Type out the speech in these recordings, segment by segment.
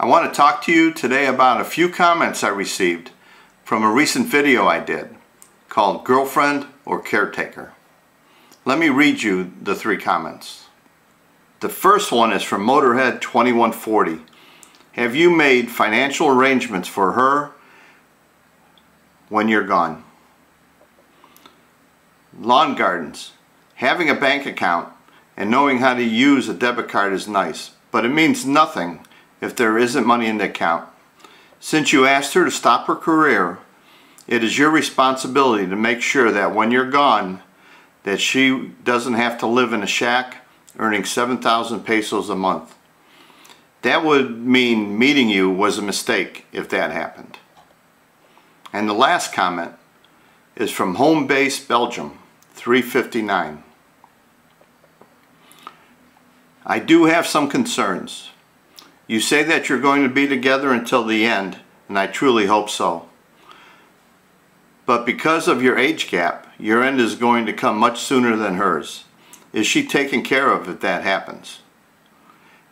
I want to talk to you today about a few comments I received from a recent video I did called Girlfriend or Caretaker. Let me read you the three comments. The first one is from Motorhead 2140. Have you made financial arrangements for her when you're gone? Lawn Gardens. Having a bank account and knowing how to use a debit card is nice, but it means nothing if there isn't money in the account. Since you asked her to stop her career, it is your responsibility to make sure that when you're gone, that she doesn't have to live in a shack earning 7,000 pesos a month. That would mean meeting you was a mistake if that happened. And the last comment is from Home Base Belgium, 359. I do have some concerns. You say that you're going to be together until the end, and I truly hope so. But because of your age gap, your end is going to come much sooner than hers. Is she taken care of if that happens?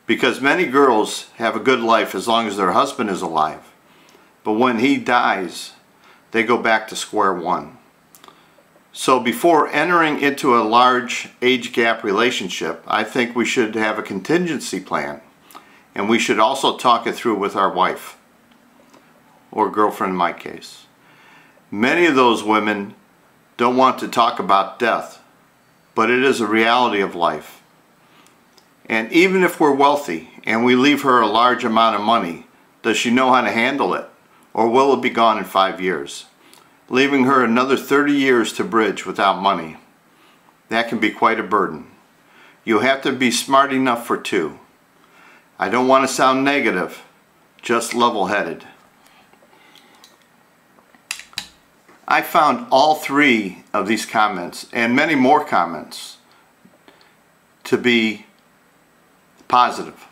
Because many girls have a good life as long as their husband is alive. But when he dies, they go back to square one. So before entering into a large age gap relationship, I think we should have a contingency plan and we should also talk it through with our wife or girlfriend in my case. Many of those women don't want to talk about death, but it is a reality of life. And even if we're wealthy and we leave her a large amount of money, does she know how to handle it? Or will it be gone in five years? Leaving her another 30 years to bridge without money. That can be quite a burden. You have to be smart enough for two. I don't want to sound negative, just level-headed. I found all three of these comments and many more comments to be positive.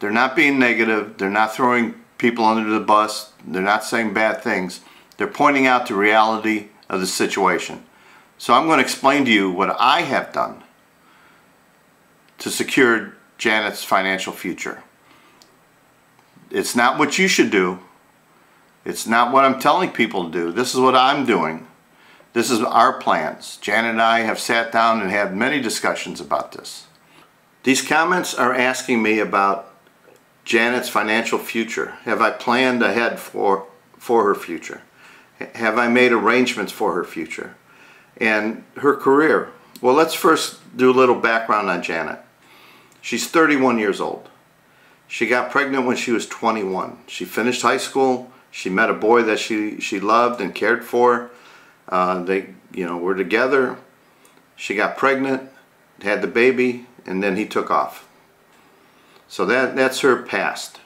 They're not being negative, they're not throwing people under the bus, they're not saying bad things. They're pointing out the reality of the situation. So I'm going to explain to you what I have done to secure Janet's financial future. It's not what you should do. It's not what I'm telling people to do. This is what I'm doing. This is our plans. Janet and I have sat down and had many discussions about this. These comments are asking me about Janet's financial future. Have I planned ahead for, for her future? Have I made arrangements for her future? And her career. Well, let's first do a little background on Janet. She's 31 years old. She got pregnant when she was 21. She finished high school. She met a boy that she, she loved and cared for. Uh, they, you know, were together. She got pregnant, had the baby, and then he took off. So that, that's her past.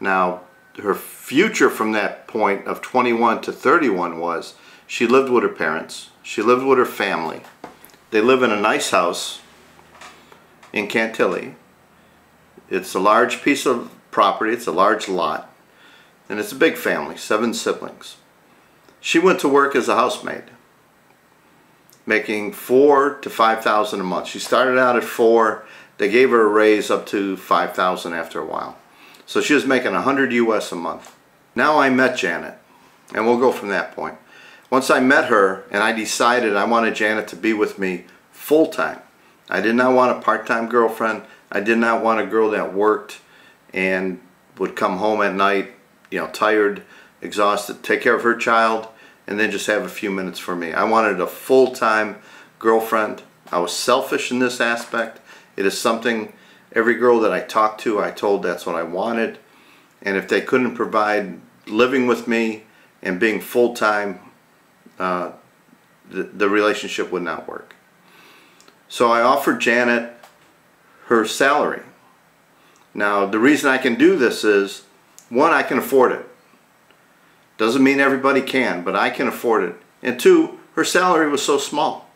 Now, her future from that point of 21 to 31 was she lived with her parents. She lived with her family. They live in a nice house in Cantil-e. It's a large piece of property, it's a large lot, and it's a big family, seven siblings. She went to work as a housemaid, making four to five thousand a month. She started out at four, they gave her a raise up to five thousand after a while. So she was making a hundred US a month. Now I met Janet, and we'll go from that point. Once I met her and I decided I wanted Janet to be with me full time, I did not want a part-time girlfriend. I did not want a girl that worked and would come home at night, you know, tired, exhausted, take care of her child, and then just have a few minutes for me. I wanted a full-time girlfriend. I was selfish in this aspect. It is something every girl that I talked to, I told that's what I wanted. And if they couldn't provide living with me and being full-time, uh, the, the relationship would not work. So I offered Janet her salary. Now the reason I can do this is, one, I can afford it. Doesn't mean everybody can, but I can afford it. And two, her salary was so small.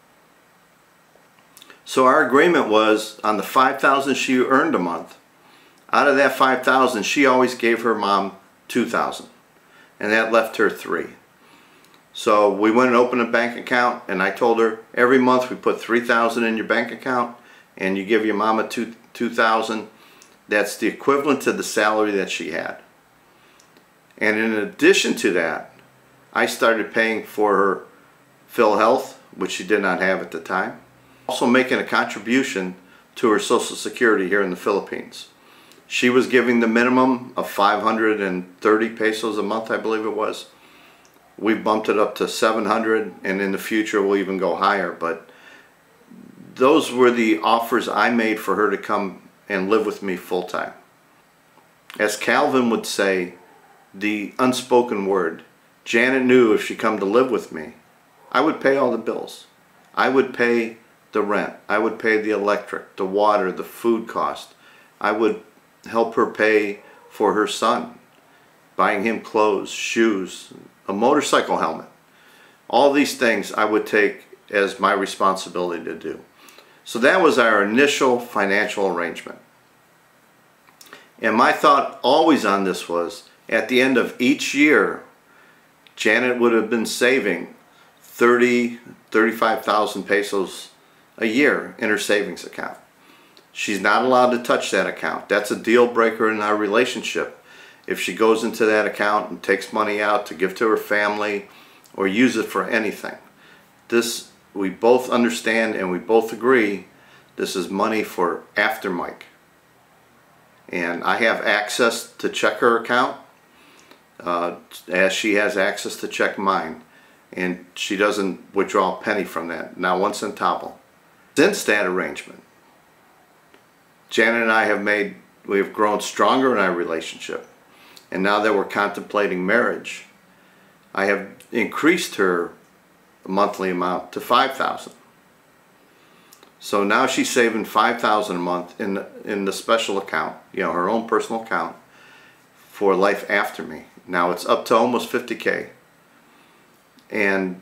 So our agreement was on the 5000 she earned a month, out of that 5000 she always gave her mom 2000 and that left her three. So we went and opened a bank account and I told her every month we put 3000 in your bank account and you give your mama two, 2000 That's the equivalent to the salary that she had. And in addition to that, I started paying for her PhilHealth, which she did not have at the time. Also making a contribution to her Social Security here in the Philippines. She was giving the minimum of 530 pesos a month, I believe it was. We bumped it up to 700 and in the future we'll even go higher. But those were the offers I made for her to come and live with me full time. As Calvin would say, the unspoken word, Janet knew if she come to live with me, I would pay all the bills. I would pay the rent. I would pay the electric, the water, the food cost. I would help her pay for her son, buying him clothes, shoes, a motorcycle helmet. All these things I would take as my responsibility to do. So that was our initial financial arrangement. And my thought always on this was, at the end of each year, Janet would have been saving 30, 35,000 pesos a year in her savings account. She's not allowed to touch that account. That's a deal breaker in our relationship. If she goes into that account and takes money out to give to her family or use it for anything. This, we both understand and we both agree, this is money for after Mike. And I have access to check her account uh, as she has access to check mine. And she doesn't withdraw a penny from that, not one centavo. Since that arrangement, Janet and I have made, we have grown stronger in our relationship. And now that we're contemplating marriage, I have increased her monthly amount to 5000 So now she's saving 5000 a month in the, in the special account, you know, her own personal account for life after me. Now it's up to almost 50K. And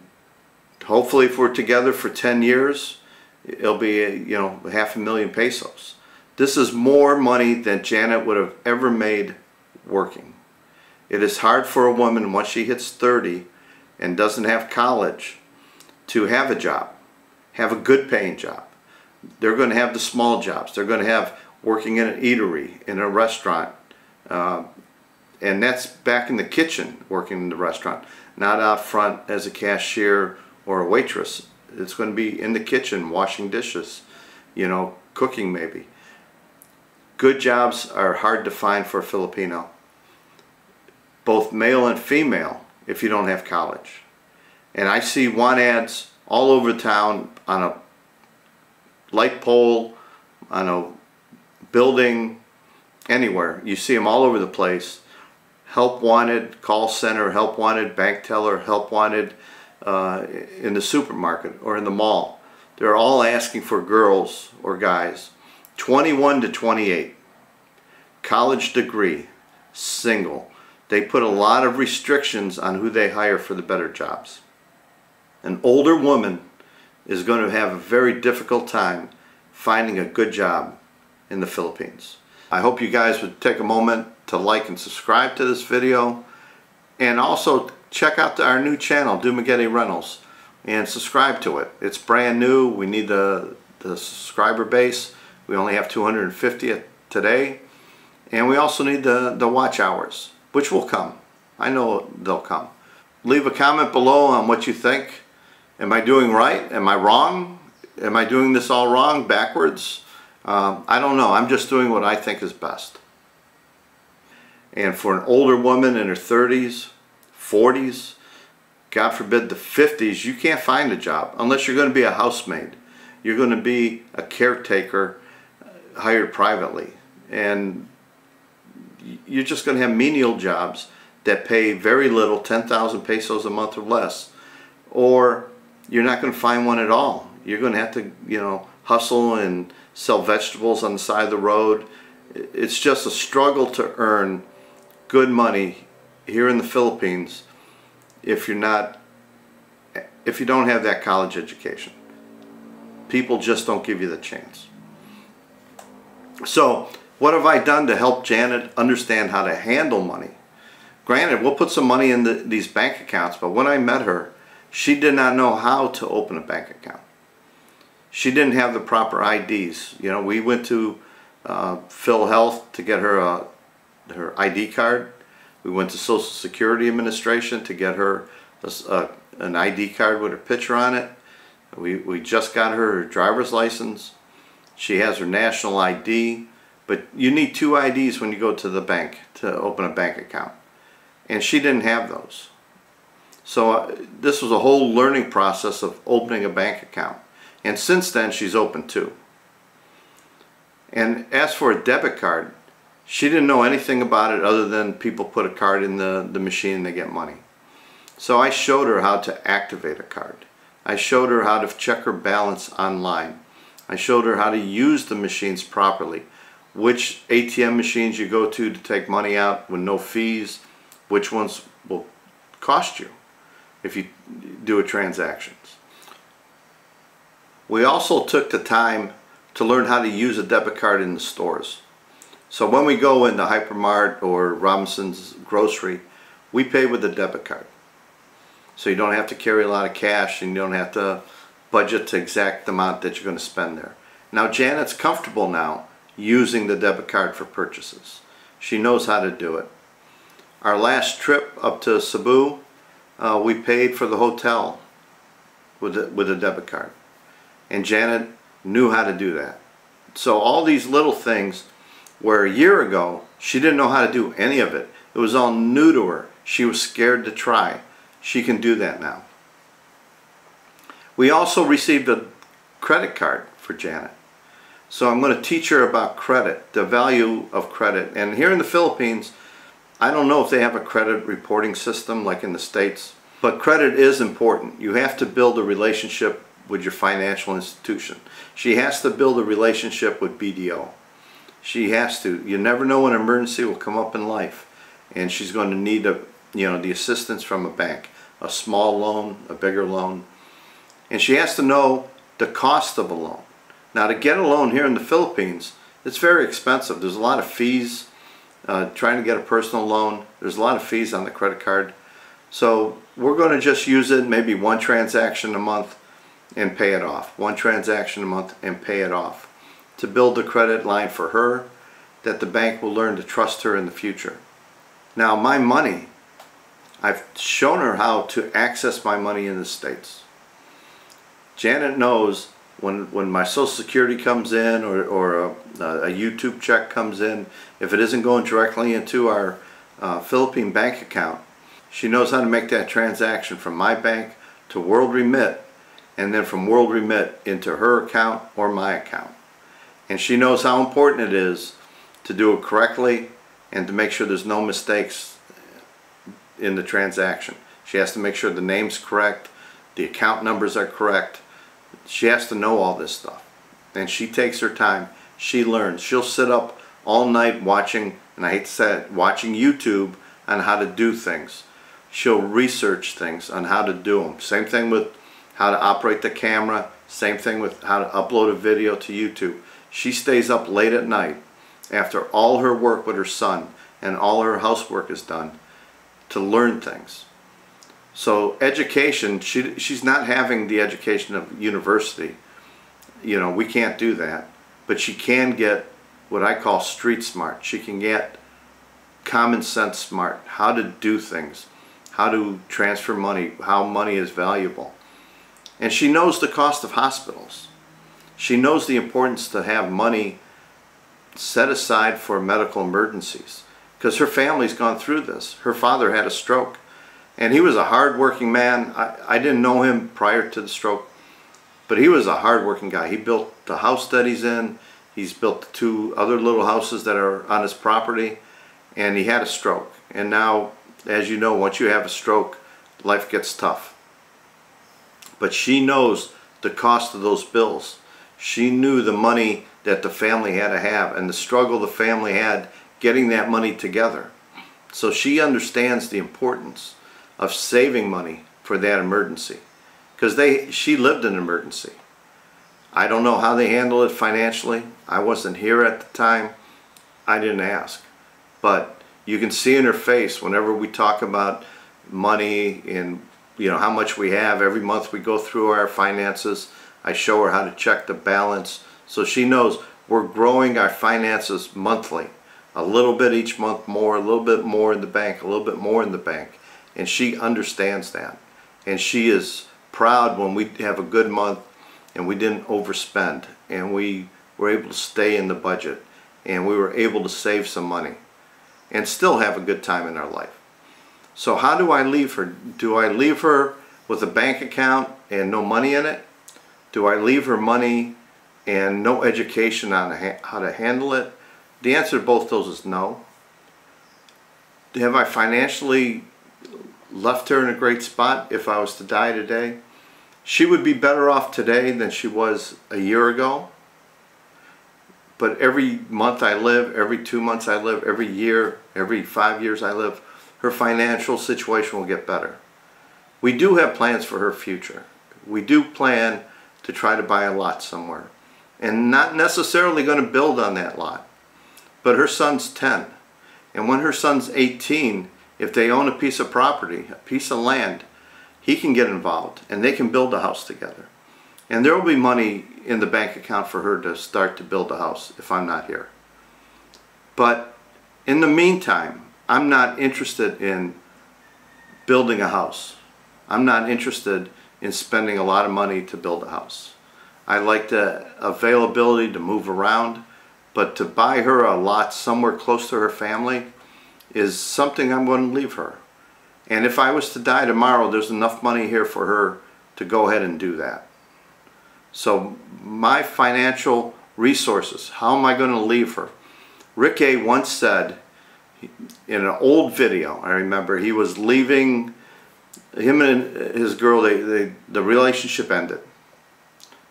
hopefully if we're together for 10 years, it'll be, you know, half a million pesos. This is more money than Janet would have ever made working. It is hard for a woman once she hits 30 and doesn't have college to have a job, have a good paying job. They're going to have the small jobs. They're going to have working in an eatery, in a restaurant, uh, and that's back in the kitchen working in the restaurant, not out front as a cashier or a waitress. It's going to be in the kitchen washing dishes, you know, cooking maybe. Good jobs are hard to find for a Filipino, both male and female, if you don't have college. And I see want ads all over town on a light pole, on a building, anywhere. You see them all over the place. Help wanted, call center, help wanted, bank teller, help wanted uh, in the supermarket or in the mall. They're all asking for girls or guys 21 to 28, college degree, single. They put a lot of restrictions on who they hire for the better jobs. An older woman is going to have a very difficult time finding a good job in the Philippines. I hope you guys would take a moment to like and subscribe to this video and also check out our new channel, Dumaguete Rentals and subscribe to it. It's brand new. We need the, the subscriber base. We only have 250 today. And we also need the, the watch hours, which will come. I know they'll come. Leave a comment below on what you think. Am I doing right? Am I wrong? Am I doing this all wrong, backwards? Um, I don't know. I'm just doing what I think is best. And for an older woman in her 30s, 40s, God forbid the 50s, you can't find a job unless you're going to be a housemaid. You're going to be a caretaker hired privately. And you're just going to have menial jobs that pay very little, 10,000 pesos a month or less. Or you're not going to find one at all. You're going to have to, you know, hustle and sell vegetables on the side of the road. It's just a struggle to earn good money here in the Philippines if you're not if you don't have that college education. People just don't give you the chance. So, what have I done to help Janet understand how to handle money? Granted, we'll put some money in the, these bank accounts, but when I met her, she did not know how to open a bank account. She didn't have the proper IDs. You know, we went to uh, PhilHealth to get her a, her ID card. We went to Social Security Administration to get her a, a, an ID card with her picture on it. We, we just got her her driver's license. She has her national ID, but you need two IDs when you go to the bank to open a bank account. And she didn't have those. So uh, this was a whole learning process of opening a bank account. And since then, she's opened two. And as for a debit card, she didn't know anything about it other than people put a card in the, the machine and they get money. So I showed her how to activate a card. I showed her how to check her balance online. I showed her how to use the machines properly. Which ATM machines you go to to take money out with no fees, which ones will cost you if you do a transactions. We also took the time to learn how to use a debit card in the stores. So when we go into Hypermart or Robinson's grocery, we pay with a debit card. So you don't have to carry a lot of cash and you don't have to budget the exact the amount that you're going to spend there. Now Janet's comfortable now using the debit card for purchases. She knows how to do it. Our last trip up to Cebu, uh, we paid for the hotel with a, with a debit card. And Janet knew how to do that. So all these little things where a year ago she didn't know how to do any of it. It was all new to her. She was scared to try. She can do that now. We also received a credit card for Janet. So I'm going to teach her about credit, the value of credit. And here in the Philippines, I don't know if they have a credit reporting system like in the States, but credit is important. You have to build a relationship with your financial institution. She has to build a relationship with BDO. She has to. You never know when an emergency will come up in life and she's going to need a, you know, the assistance from a bank, a small loan, a bigger loan. And she has to know the cost of a loan. Now to get a loan here in the Philippines, it's very expensive. There's a lot of fees. Uh, trying to get a personal loan, there's a lot of fees on the credit card. So we're going to just use it maybe one transaction a month and pay it off. One transaction a month and pay it off. To build the credit line for her that the bank will learn to trust her in the future. Now my money, I've shown her how to access my money in the States. Janet knows when, when my Social Security comes in or, or a, a YouTube check comes in, if it isn't going directly into our uh, Philippine bank account, she knows how to make that transaction from my bank to WorldRemit and then from WorldRemit into her account or my account. And she knows how important it is to do it correctly and to make sure there's no mistakes in the transaction. She has to make sure the name's correct, the account numbers are correct. She has to know all this stuff. And she takes her time. She learns. She'll sit up all night watching, and I hate to say it, watching YouTube on how to do things. She'll research things on how to do them. Same thing with how to operate the camera, same thing with how to upload a video to YouTube. She stays up late at night after all her work with her son and all her housework is done to learn things. So education, she, she's not having the education of university. You know, we can't do that. But she can get what I call street smart. She can get common sense smart, how to do things, how to transfer money, how money is valuable. And she knows the cost of hospitals. She knows the importance to have money set aside for medical emergencies because her family's gone through this. Her father had a stroke and he was a hard-working man. I, I didn't know him prior to the stroke, but he was a hard-working guy. He built the house that he's in. He's built two other little houses that are on his property and he had a stroke. And now, as you know, once you have a stroke, life gets tough but she knows the cost of those bills. She knew the money that the family had to have and the struggle the family had getting that money together. So she understands the importance of saving money for that emergency because they she lived an emergency. I don't know how they handle it financially. I wasn't here at the time. I didn't ask. But you can see in her face whenever we talk about money and you know how much we have every month we go through our finances I show her how to check the balance so she knows we're growing our finances monthly. A little bit each month more, a little bit more in the bank, a little bit more in the bank. And she understands that. And she is proud when we have a good month and we didn't overspend and we were able to stay in the budget and we were able to save some money and still have a good time in our life. So how do I leave her? Do I leave her with a bank account and no money in it? Do I leave her money and no education on how to handle it? The answer to both those is no. Have I financially left her in a great spot if I was to die today? She would be better off today than she was a year ago. But every month I live, every two months I live, every year, every five years I live, her financial situation will get better. We do have plans for her future. We do plan to try to buy a lot somewhere. And not necessarily going to build on that lot. But her son's 10. And when her son's 18, if they own a piece of property, a piece of land, he can get involved and they can build a house together. And there will be money in the bank account for her to start to build a house if I'm not here. But in the meantime, I'm not interested in building a house. I'm not interested in spending a lot of money to build a house. I like the availability to move around, but to buy her a lot somewhere close to her family is something I'm going to leave her. And if I was to die tomorrow, there's enough money here for her to go ahead and do that. So my financial resources, how am I going to leave her? Rick A once said in an old video, I remember he was leaving him and his girl, they, they, the relationship ended.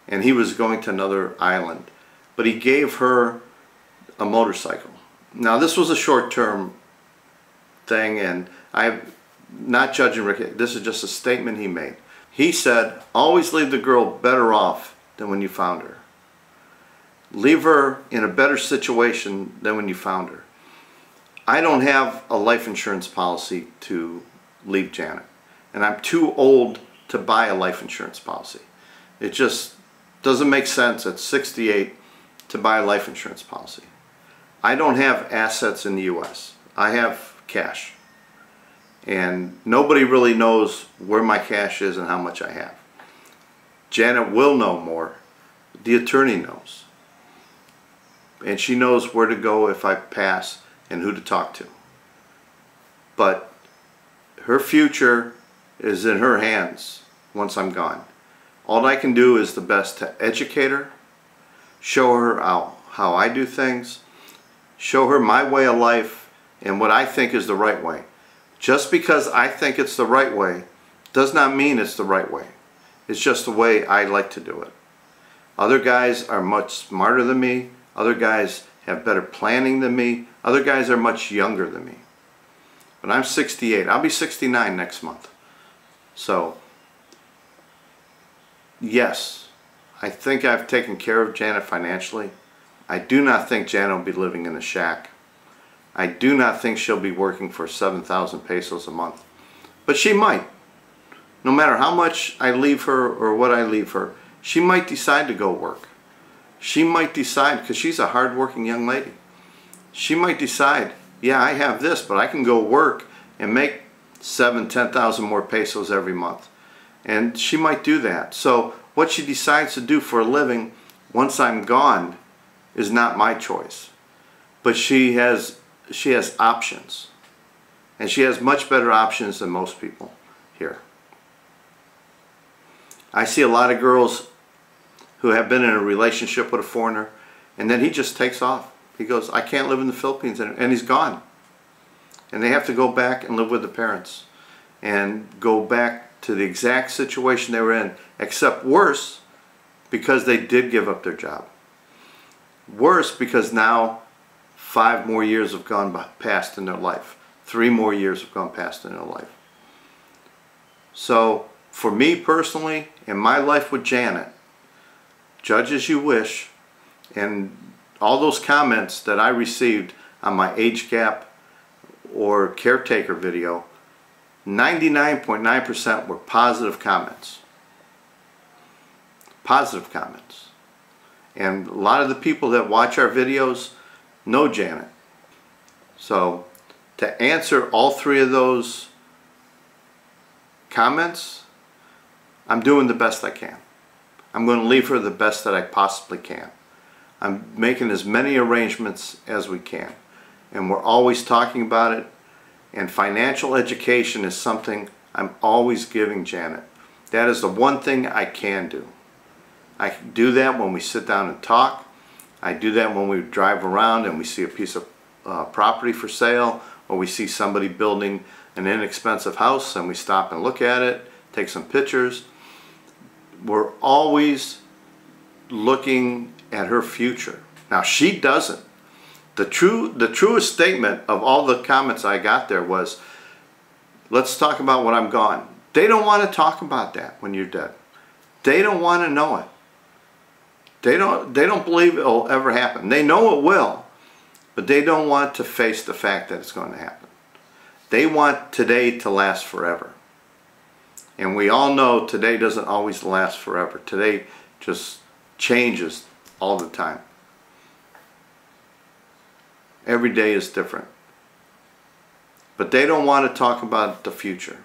And he was going to another island. But he gave her a motorcycle. Now this was a short-term thing and I'm not judging Rick. This is just a statement he made. He said, always leave the girl better off than when you found her. Leave her in a better situation than when you found her. I don't have a life insurance policy to leave Janet. And I'm too old to buy a life insurance policy. It just doesn't make sense at 68 to buy a life insurance policy. I don't have assets in the U.S. I have cash and nobody really knows where my cash is and how much I have. Janet will know more. The attorney knows. And she knows where to go if I pass and who to talk to. But her future is in her hands once I'm gone. All I can do is the best to educate her, show her how, how I do things, show her my way of life and what I think is the right way. Just because I think it's the right way does not mean it's the right way. It's just the way I like to do it. Other guys are much smarter than me. Other guys have better planning than me. Other guys are much younger than me. But I'm 68. I'll be 69 next month. So, yes, I think I've taken care of Janet financially. I do not think Janet will be living in a shack. I do not think she'll be working for 7,000 pesos a month. But she might. No matter how much I leave her or what I leave her, she might decide to go work. She might decide, because she's a hardworking young lady, she might decide, yeah, I have this, but I can go work and make seven, 10,000 more pesos every month. And she might do that. So what she decides to do for a living once I'm gone is not my choice. But she has she has options. And she has much better options than most people here. I see a lot of girls who have been in a relationship with a foreigner and then he just takes off. He goes, I can't live in the Philippines and he's gone. And they have to go back and live with the parents and go back to the exact situation they were in, except worse because they did give up their job. Worse because now five more years have gone by, past in their life. Three more years have gone past in their life. So for me personally, in my life with Janet, judge as you wish, and all those comments that I received on my age gap or caretaker video, 99.9% were positive comments. Positive comments. And a lot of the people that watch our videos know Janet. So to answer all three of those comments, I'm doing the best I can. I'm going to leave her the best that I possibly can. I'm making as many arrangements as we can. And we're always talking about it. And financial education is something I'm always giving Janet. That is the one thing I can do. I can do that when we sit down and talk. I do that when we drive around and we see a piece of uh, property for sale or we see somebody building an inexpensive house and we stop and look at it, take some pictures. We're always looking at her future. Now she doesn't. The true the truest statement of all the comments I got there was let's talk about when I'm gone. They don't want to talk about that when you're dead. They don't want to know it. They don't they don't believe it'll ever happen. They know it will, but they don't want to face the fact that it's going to happen. They want today to last forever. And we all know today doesn't always last forever. Today just changes all the time. Every day is different. But they don't want to talk about the future.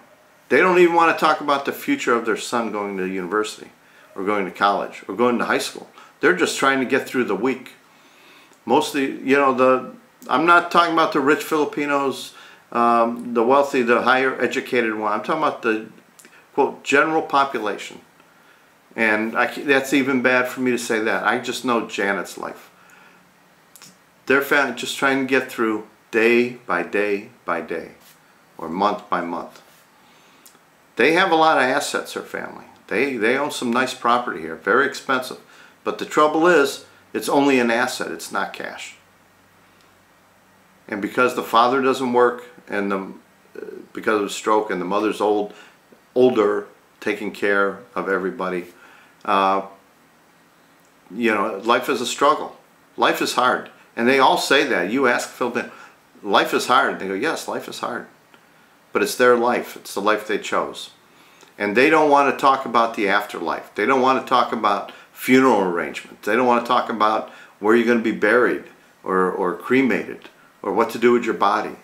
They don't even want to talk about the future of their son going to university or going to college or going to high school. They're just trying to get through the week. Mostly, you know, the I'm not talking about the rich Filipinos, um, the wealthy, the higher educated one. I'm talking about the, quote, general population. And I, that's even bad for me to say that. I just know Janet's life. They're just trying to get through day by day by day or month by month. They have a lot of assets, her family. They, they own some nice property here, very expensive. But the trouble is, it's only an asset, it's not cash. And because the father doesn't work and the, because of a stroke and the mother's old, older, taking care of everybody, uh, you know, life is a struggle. Life is hard. And they all say that. You ask Phil, life is hard. They go, yes, life is hard. But it's their life. It's the life they chose. And they don't want to talk about the afterlife. They don't want to talk about funeral arrangements. They don't want to talk about where you're going to be buried or, or cremated or what to do with your body.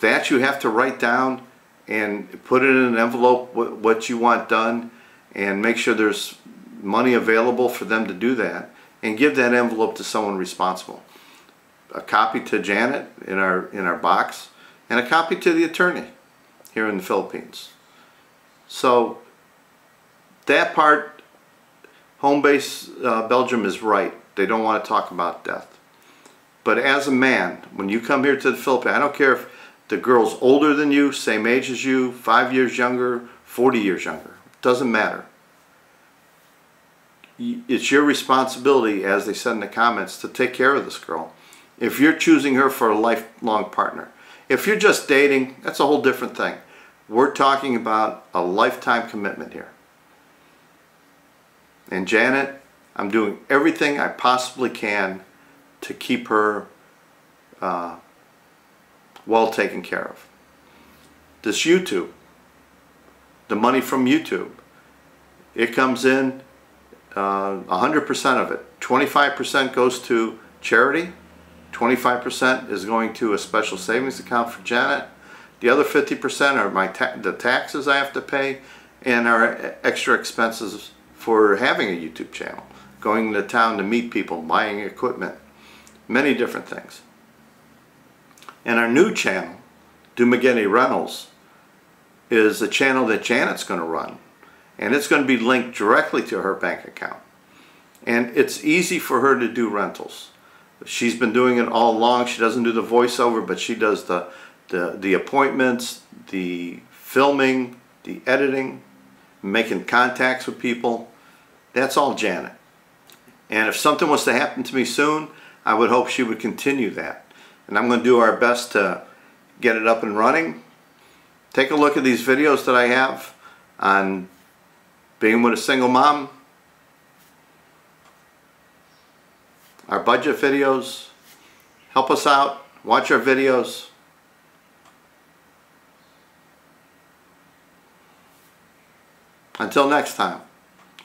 That you have to write down and put it in an envelope what you want done and make sure there's money available for them to do that and give that envelope to someone responsible. A copy to Janet in our in our box and a copy to the attorney here in the Philippines. So that part home base uh, Belgium is right. They don't want to talk about death. But as a man, when you come here to the Philippines, I don't care if the girl's older than you, same age as you, five years younger, 40 years younger. Doesn't matter. It's your responsibility, as they said in the comments, to take care of this girl. If you're choosing her for a lifelong partner. If you're just dating, that's a whole different thing. We're talking about a lifetime commitment here. And Janet, I'm doing everything I possibly can to keep her uh, well taken care of. This YouTube, the money from YouTube, it comes in 100% uh, of it. 25% goes to charity, 25% is going to a special savings account for Janet. The other 50% are my ta the taxes I have to pay and our extra expenses for having a YouTube channel, going to town to meet people, buying equipment, many different things. And our new channel, Dumaguete Rentals, is a channel that Janet's going to run. And it's going to be linked directly to her bank account. And it's easy for her to do rentals. She's been doing it all along. She doesn't do the voiceover, but she does the, the, the appointments, the filming, the editing, making contacts with people. That's all Janet. And if something was to happen to me soon, I would hope she would continue that. And I'm going to do our best to get it up and running. Take a look at these videos that I have on being with a single mom, our budget videos. Help us out. Watch our videos. Until next time.